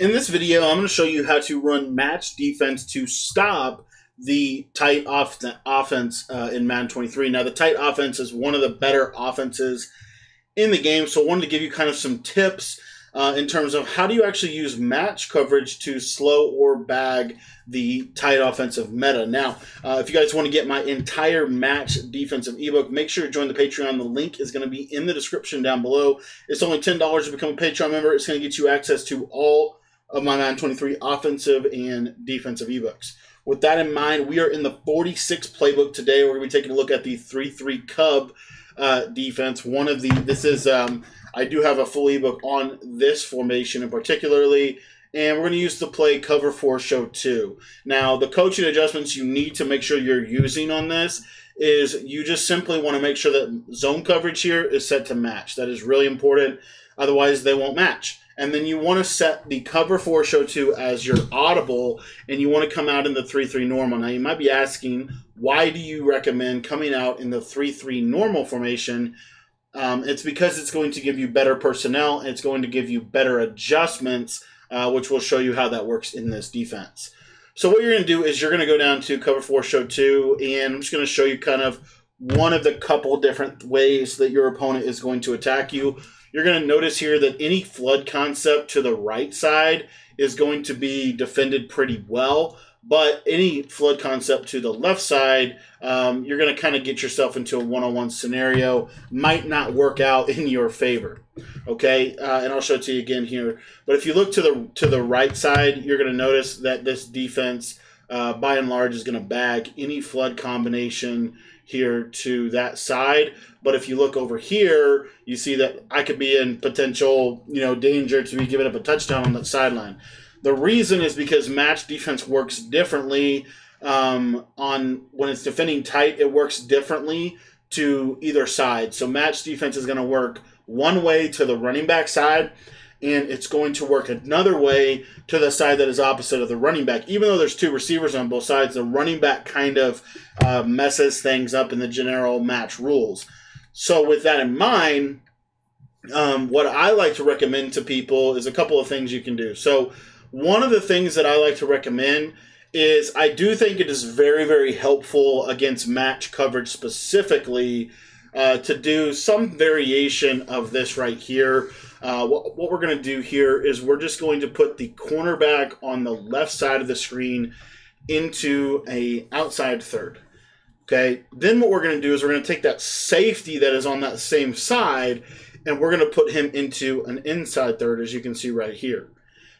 In this video, I'm going to show you how to run match defense to stop the tight off- offense uh, in Madden 23. Now, the tight offense is one of the better offenses in the game, so I wanted to give you kind of some tips uh, in terms of how do you actually use match coverage to slow or bag the tight offensive meta. Now, uh, if you guys want to get my entire match defensive ebook, make sure to join the Patreon. The link is going to be in the description down below. It's only $10 to become a Patreon member. It's going to get you access to all of my 923 offensive and defensive ebooks. With that in mind, we are in the 46 playbook today. We're going to be taking a look at the 3 3 Cub uh, defense. One of the, this is, um, I do have a full ebook on this formation in particularly, and we're going to use the play cover 4 show 2. Now, the coaching adjustments you need to make sure you're using on this is you just simply want to make sure that zone coverage here is set to match. That is really important. Otherwise, they won't match and then you want to set the cover four show two as your audible, and you want to come out in the 3 3 normal. Now, you might be asking, why do you recommend coming out in the 3 3 normal formation? Um, it's because it's going to give you better personnel, it's going to give you better adjustments, uh, which will show you how that works in this defense. So, what you're going to do is you're going to go down to cover four, show two, and I'm just going to show you kind of one of the couple different ways that your opponent is going to attack you. You're going to notice here that any flood concept to the right side is going to be defended pretty well. But any flood concept to the left side, um, you're going to kind of get yourself into a one-on-one scenario. Might not work out in your favor. Okay, uh, and I'll show it to you again here. But if you look to the to the right side, you're going to notice that this defense, uh, by and large, is going to bag any flood combination here to that side. But if you look over here, you see that I could be in potential, you know, danger to be giving up a touchdown on the sideline. The reason is because match defense works differently um, on when it's defending tight. It works differently to either side. So match defense is going to work one way to the running back side, and it's going to work another way to the side that is opposite of the running back. Even though there's two receivers on both sides, the running back kind of uh, messes things up in the general match rules. So, with that in mind, um, what I like to recommend to people is a couple of things you can do. So, one of the things that I like to recommend is I do think it is very, very helpful against match coverage specifically uh, to do some variation of this right here. Uh, what, what, we're going to do here is we're just going to put the cornerback on the left side of the screen into a outside third. Okay, then what we're going to do is we're going to take that safety that is on that same side and we're going to put him into an inside third, as you can see right here.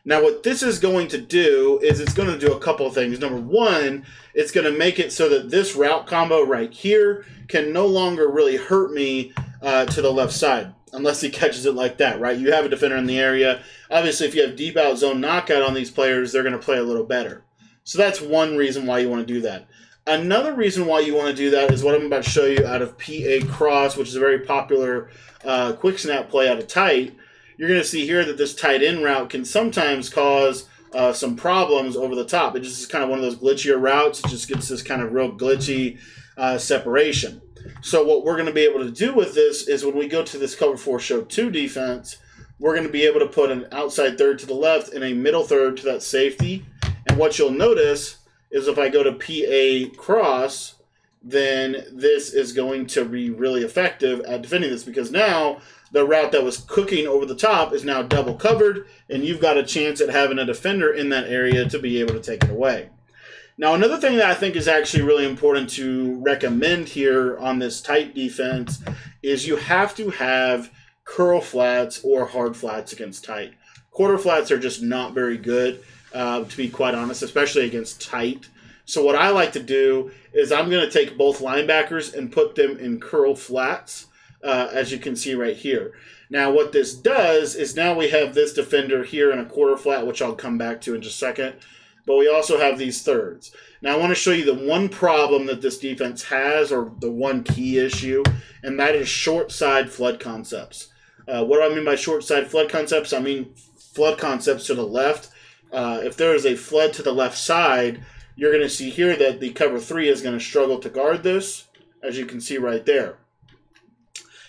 Now, what this is going to do is it's going to do a couple of things. Number one, it's going to make it so that this route combo right here can no longer really hurt me uh, to the left side unless he catches it like that, right? You have a defender in the area. Obviously, if you have deep out zone knockout on these players, they're going to play a little better. So that's one reason why you want to do that. Another reason why you want to do that is what I'm about to show you out of PA Cross, which is a very popular uh, quick snap play out of tight. You're going to see here that this tight end route can sometimes cause uh, some problems over the top. It just is kind of one of those glitchier routes. It just gets this kind of real glitchy uh, separation. So what we're going to be able to do with this is when we go to this cover four show two defense, we're going to be able to put an outside third to the left and a middle third to that safety. And what you'll notice is if I go to PA cross, then this is going to be really effective at defending this because now the route that was cooking over the top is now double covered, and you've got a chance at having a defender in that area to be able to take it away. Now, another thing that I think is actually really important to recommend here on this tight defense is you have to have curl flats or hard flats against tight. Quarter flats are just not very good, uh, to be quite honest, especially against tight. So, what I like to do is I'm going to take both linebackers and put them in curl flats, uh, as you can see right here. Now, what this does is now we have this defender here in a quarter flat, which I'll come back to in just a second but we also have these thirds. Now, I want to show you the one problem that this defense has, or the one key issue, and that is short side flood concepts. Uh, what do I mean by short side flood concepts? I mean flood concepts to the left. Uh, if there is a flood to the left side, you're going to see here that the cover three is going to struggle to guard this, as you can see right there.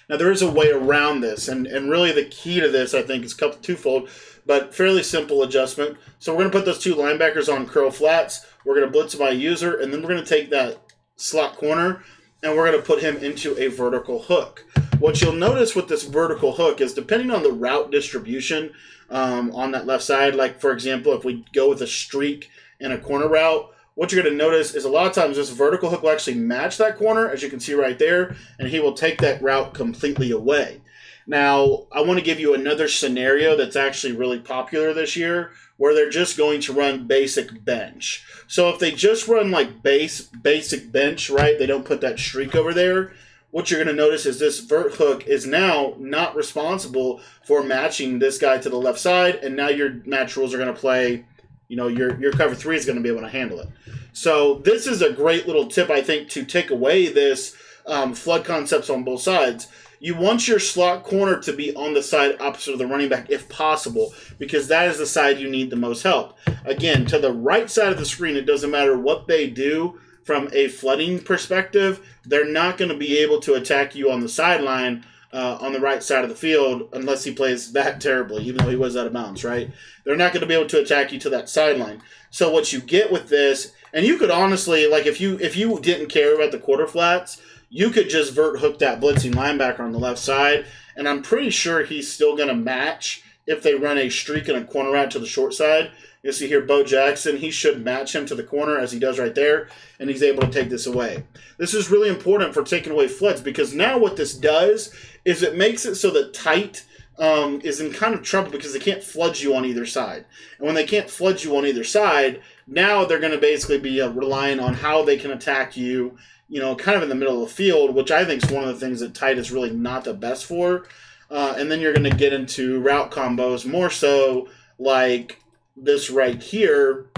Now there is a way around this, and, and really the key to this, I think, is couple twofold. But fairly simple adjustment. So we're going to put those two linebackers on curl flats. We're going to blitz my user, and then we're going to take that slot corner and we're going to put him into a vertical hook. What you'll notice with this vertical hook is depending on the route distribution um, on that left side, like for example, if we go with a streak and a corner route, what you're going to notice is a lot of times this vertical hook will actually match that corner, as you can see right there, and he will take that route completely away. Now, I want to give you another scenario that's actually really popular this year where they're just going to run basic bench. So if they just run like base basic bench, right? They don't put that streak over there. What you're going to notice is this vert hook is now not responsible for matching this guy to the left side, and now your match rules are going to play you know your your cover three is going to be able to handle it. So this is a great little tip I think to take away this um, flood concepts on both sides. You want your slot corner to be on the side opposite of the running back if possible, because that is the side you need the most help. Again, to the right side of the screen, it doesn't matter what they do from a flooding perspective, they're not going to be able to attack you on the sideline uh, on the right side of the field unless he plays that terribly, even though he was out of bounds, right? They're not going to be able to attack you to that sideline. So what you get with this, and you could honestly, like if you if you didn't care about the quarter flats, you could just vert hook that blitzing linebacker on the left side, and I'm pretty sure he's still going to match if they run a streak and a corner out to the short side. You'll see here Bo Jackson. He should match him to the corner as he does right there, and he's able to take this away. This is really important for taking away floods because now what this does is it makes it so that tight um, is in kind of trouble because they can't flood you on either side. And when they can't flood you on either side, now they're going to basically be uh, relying on how they can attack you, you know, kind of in the middle of the field, which I think is one of the things that tight is really not the best for. Uh, and then you're going to get into route combos more so like this right here.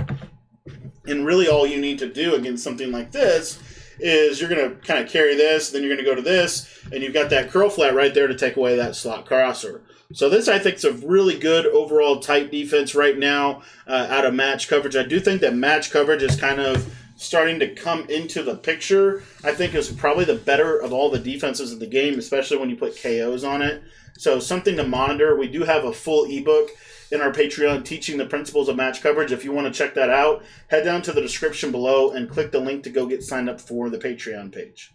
And really, all you need to do against something like this is you're going to kind of carry this, then you're going to go to this, and you've got that curl flat right there to take away that slot crosser. So this, I think, is a really good overall tight defense right now uh, out of match coverage. I do think that match coverage is kind of starting to come into the picture. I think is probably the better of all the defenses of the game, especially when you put KOs on it. So something to monitor. We do have a full ebook in our Patreon teaching the principles of match coverage. If you want to check that out, head down to the description below and click the link to go get signed up for the Patreon page.